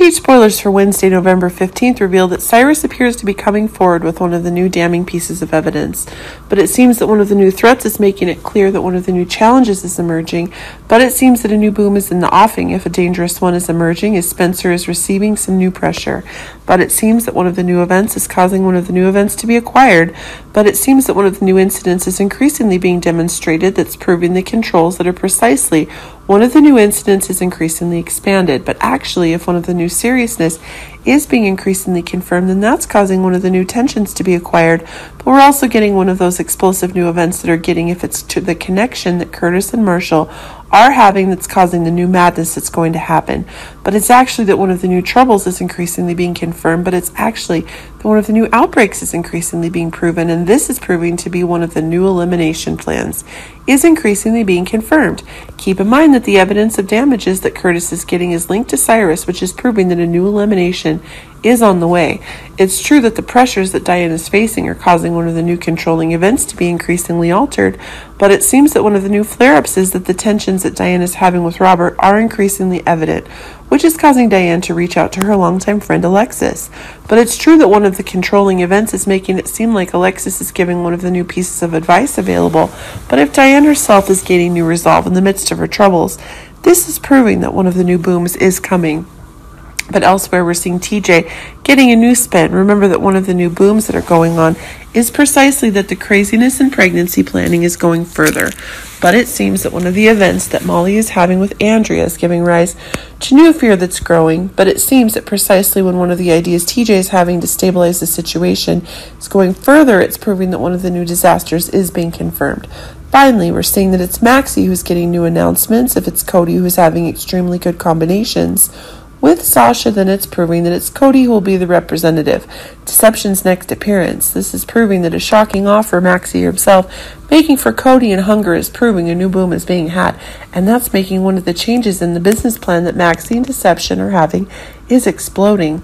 TGH spoilers for Wednesday, November 15th reveal that Cyrus appears to be coming forward with one of the new damning pieces of evidence. But it seems that one of the new threats is making it clear that one of the new challenges is emerging. But it seems that a new boom is in the offing if a dangerous one is emerging, as Spencer is receiving some new pressure. But it seems that one of the new events is causing one of the new events to be acquired. But it seems that one of the new incidents is increasingly being demonstrated that's proving the controls that are precisely one of the new incidents is increasingly expanded, but actually, if one of the new seriousness is being increasingly confirmed, then that's causing one of the new tensions to be acquired. But we're also getting one of those explosive new events that are getting, if it's to the connection that Curtis and Marshall are having that's causing the new madness that's going to happen. But it's actually that one of the new troubles is increasingly being confirmed, but it's actually that one of the new outbreaks is increasingly being proven, and this is proving to be one of the new elimination plans is increasingly being confirmed. Keep in mind that the evidence of damages that Curtis is getting is linked to Cyrus, which is proving that a new elimination is on the way. It's true that the pressures that Diane is facing are causing one of the new controlling events to be increasingly altered, but it seems that one of the new flare ups is that the tensions that Diane is having with Robert are increasingly evident, which is causing Diane to reach out to her longtime friend Alexis. But it's true that one of the controlling events is making it seem like Alexis is giving one of the new pieces of advice available, but if Diane herself is gaining new resolve in the midst of her troubles, this is proving that one of the new booms is coming. But elsewhere, we're seeing TJ getting a new spin. Remember that one of the new booms that are going on is precisely that the craziness in pregnancy planning is going further. But it seems that one of the events that Molly is having with Andrea is giving rise to new fear that's growing. But it seems that precisely when one of the ideas TJ is having to stabilize the situation is going further, it's proving that one of the new disasters is being confirmed. Finally, we're seeing that it's Maxie who's getting new announcements. If it's Cody who's having extremely good combinations, with Sasha, then it's proving that it's Cody who will be the representative. Deception's next appearance. This is proving that a shocking offer Maxie himself making for Cody and Hunger is proving a new boom is being had, and that's making one of the changes in the business plan that Maxie and Deception are having is exploding.